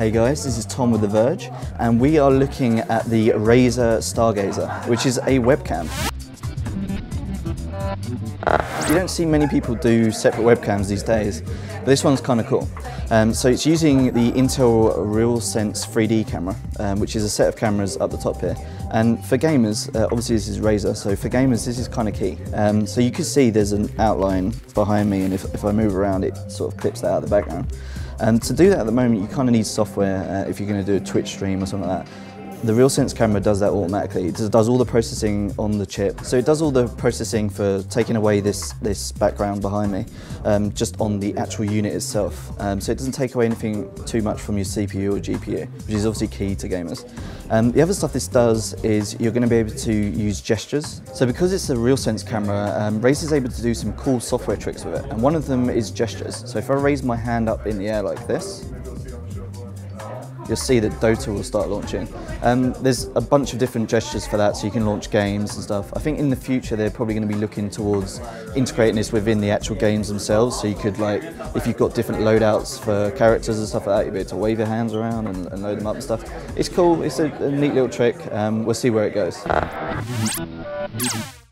Hey guys, this is Tom with The Verge, and we are looking at the Razer Stargazer, which is a webcam. You don't see many people do separate webcams these days, but this one's kind of cool. Um, so it's using the Intel RealSense 3D camera, um, which is a set of cameras up the top here. And for gamers, uh, obviously this is Razer, so for gamers this is kind of key. Um, so you can see there's an outline behind me, and if, if I move around it sort of clips that out of the background. And to do that at the moment, you kind of need software uh, if you're going to do a Twitch stream or something like that. The RealSense camera does that automatically. It does all the processing on the chip. So it does all the processing for taking away this, this background behind me, um, just on the actual unit itself. Um, so it doesn't take away anything too much from your CPU or GPU, which is obviously key to gamers. Um, the other stuff this does is you're going to be able to use gestures. So because it's a RealSense camera, um, is able to do some cool software tricks with it. And one of them is gestures. So if I raise my hand up in the air like this, you'll see that Dota will start launching. Um, there's a bunch of different gestures for that, so you can launch games and stuff. I think in the future they're probably going to be looking towards integrating this within the actual games themselves, so you could like, if you've got different loadouts for characters and stuff like that, you'd be able to wave your hands around and, and load them up and stuff. It's cool, it's a, a neat little trick, um, we'll see where it goes.